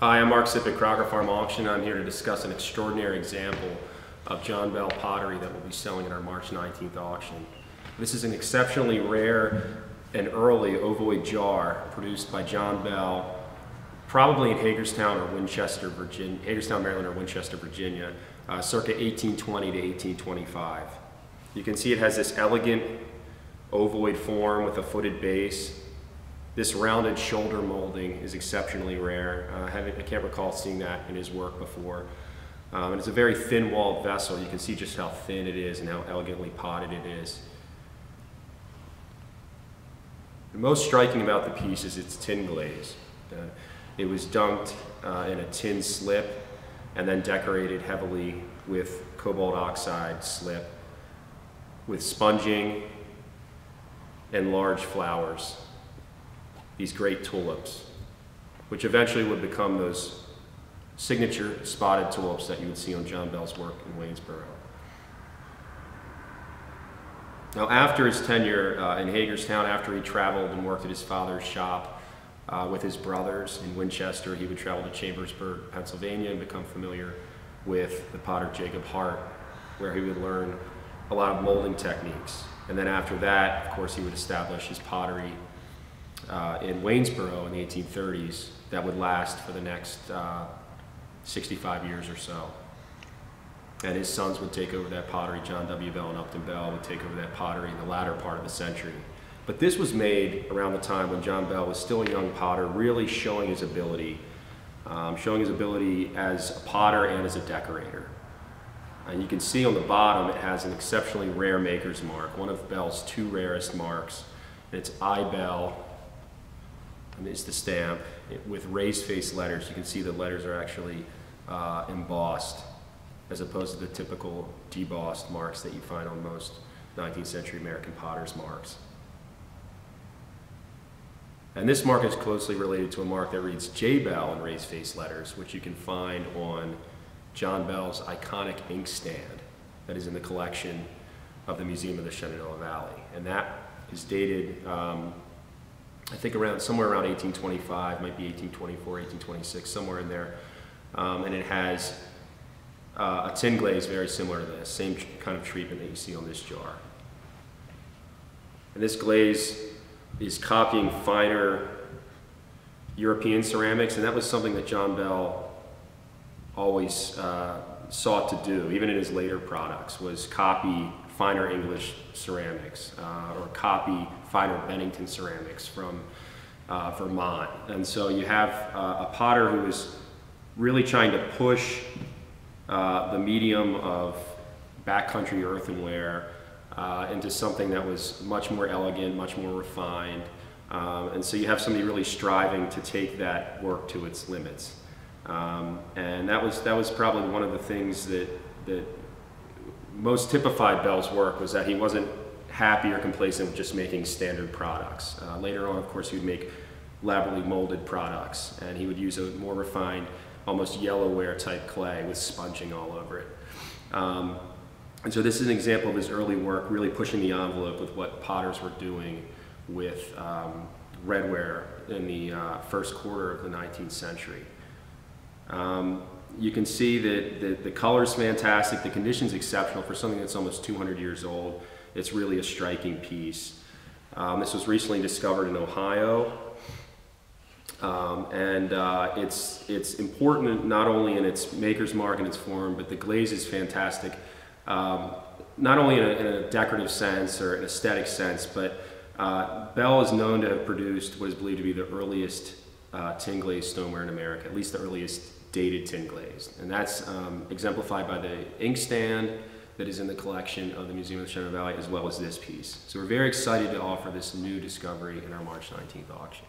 Hi, I'm Mark Sippick, Crocker Farm Auction. I'm here to discuss an extraordinary example of John Bell pottery that we'll be selling at our March 19th auction. This is an exceptionally rare and early ovoid jar produced by John Bell, probably in Hagerstown or Winchester, Virginia, Hagerstown, Maryland or Winchester, Virginia, uh, circa 1820 to 1825. You can see it has this elegant ovoid form with a footed base this rounded shoulder molding is exceptionally rare. Uh, I, I, can't recall seeing that in his work before. Um, and it's a very thin walled vessel. You can see just how thin it is and how elegantly potted it is. The most striking about the piece is its tin glaze. Uh, it was dunked uh, in a tin slip and then decorated heavily with cobalt oxide slip with sponging and large flowers these great tulips, which eventually would become those signature spotted tulips that you would see on John Bell's work in Waynesboro. Now, after his tenure uh, in Hagerstown, after he traveled and worked at his father's shop uh, with his brothers in Winchester, he would travel to Chambersburg, Pennsylvania, and become familiar with the potter Jacob Hart, where he would learn a lot of molding techniques. And then after that, of course, he would establish his pottery uh, in Waynesboro in the 1830s that would last for the next uh, 65 years or so. And his sons would take over that pottery. John W. Bell and Upton Bell would take over that pottery in the latter part of the century. But this was made around the time when John Bell was still a young potter, really showing his ability, um, showing his ability as a potter and as a decorator. And you can see on the bottom it has an exceptionally rare maker's mark, one of Bell's two rarest marks. It's I. Bell is the stamp with raised face letters. You can see the letters are actually uh, embossed as opposed to the typical debossed marks that you find on most 19th century American potter's marks. And this mark is closely related to a mark that reads J. Bell in raised face letters, which you can find on John Bell's iconic inkstand that is in the collection of the Museum of the Shenandoah Valley. And that is dated um, I think around somewhere around 1825, might be 1824, 1826, somewhere in there. Um, and it has uh, a tin glaze very similar to this, same kind of treatment that you see on this jar. And this glaze is copying finer European ceramics, and that was something that John Bell always uh, sought to do, even in his later products, was copy finer English ceramics uh, or copy finer Bennington ceramics from uh, Vermont. And so you have uh, a potter who is really trying to push uh, the medium of backcountry earthenware uh, into something that was much more elegant, much more refined. Um, and so you have somebody really striving to take that work to its limits. Um, and that was, that was probably one of the things that, that most typified Bell's work was that he wasn't happy or complacent with just making standard products. Uh, later on, of course, he would make elaborately molded products, and he would use a more refined, almost yellowware type clay with sponging all over it. Um, and so this is an example of his early work, really pushing the envelope with what potters were doing with um, redware in the uh, first quarter of the 19th century. Um, you can see that the, the color is fantastic, the condition's exceptional for something that's almost 200 years old. It's really a striking piece. Um, this was recently discovered in Ohio. Um, and uh, it's, it's important not only in its maker's mark and its form, but the glaze is fantastic, um, not only in a, in a, decorative sense or an aesthetic sense, but uh, Bell is known to have produced what is believed to be the earliest uh, tin glaze stoneware in America, at least the earliest dated tin glazed. And that's um, exemplified by the inkstand that is in the collection of the Museum of the Shenandoah Valley, as well as this piece. So we're very excited to offer this new discovery in our March 19th auction.